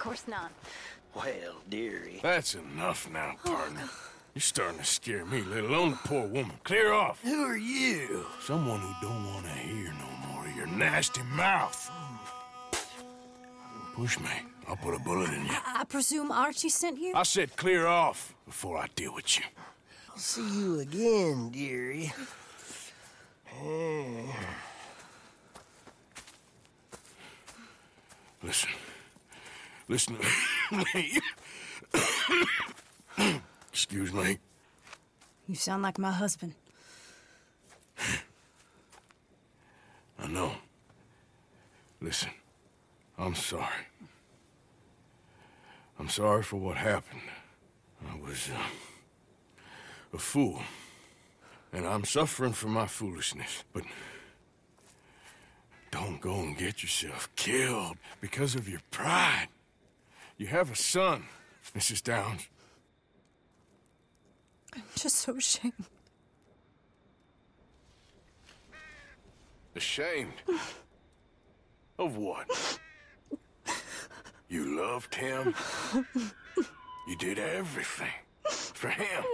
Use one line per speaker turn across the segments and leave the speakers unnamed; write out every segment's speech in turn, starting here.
course not.
Well, dearie.
That's enough now, oh, partner. You're starting to scare me, let alone the poor woman. Clear off.
Who are you?
Someone who don't want to hear no more of your nasty mouth. Push me. I'll put a bullet in you.
I presume Archie sent you?
I said clear off before I deal with you.
I'll see you again, dearie. Hey.
Listen. Listen to me. Excuse me.
You sound like my husband.
I know. Listen, I'm sorry. I'm sorry for what happened. I was, uh, a fool. And I'm suffering for my foolishness, but... Don't go and get yourself killed because of your pride. You have a son, Mrs. Downes.
I'm just so ashamed.
Ashamed? of what? You loved him? You did everything for him.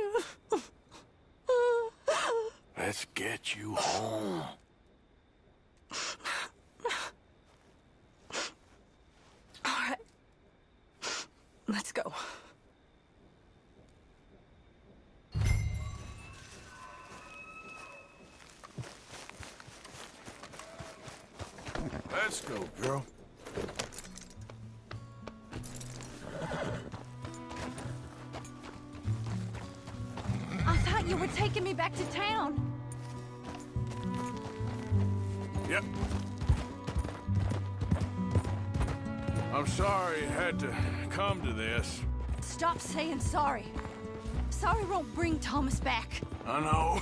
Let's get you home.
Let's go.
Let's go, girl.
I thought you were taking me back to town.
Yep. I'm sorry it had to come to this.
Stop saying sorry. Sorry won't bring Thomas back.
I know.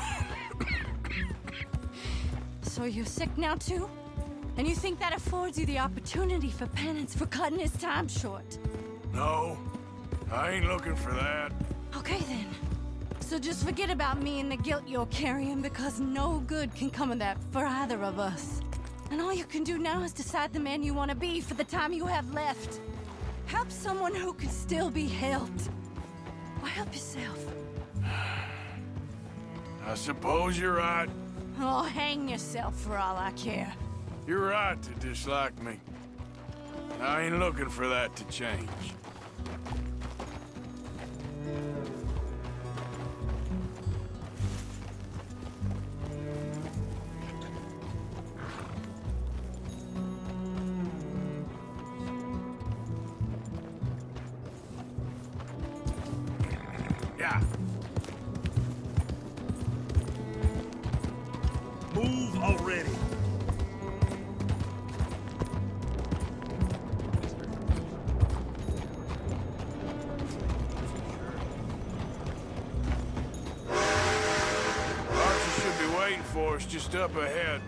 So you're sick now too? And you think that affords you the opportunity for penance for cutting his time short?
no, I ain't looking for that.
Okay then. So just forget about me and the guilt you're carrying because no good can come of that for either of us. And all you can do now is decide the man you want to be for the time you have left. Help someone who can still be helped. Or help yourself.
I suppose you're right.
Oh, hang yourself for all I care.
You're right to dislike me. I ain't looking for that to change. Yeah.
Move already.
Archie should be waiting for us just up ahead.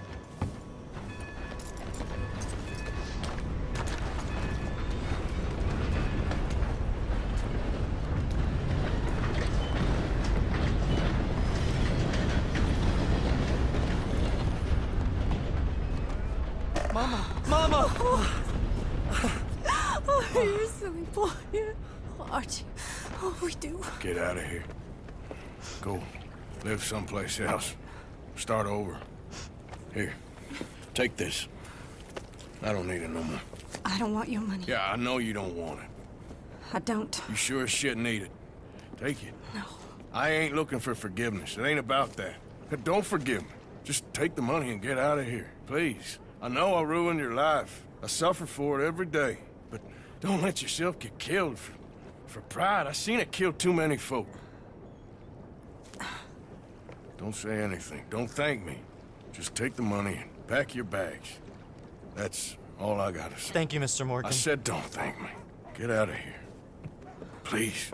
Mama! Mama!
Oh, you're a silly boy. Oh, Archie. Oh, we do.
Get out of here. Go. Live someplace else. Start over. Here. Take this. I don't need it no more.
I don't want your money.
Yeah, I know you don't want it.
I don't.
You sure as shit need it. Take it.
No.
I ain't looking for forgiveness. It ain't about that. Don't forgive me. Just take the money and get out of here. Please. I know I ruined your life. I suffer for it every day. But don't let yourself get killed for, for pride. I've seen it kill too many folk. Don't say anything. Don't thank me. Just take the money and pack your bags. That's all I gotta say.
Thank you, Mr. Morgan.
I said don't thank me. Get out of here. Please.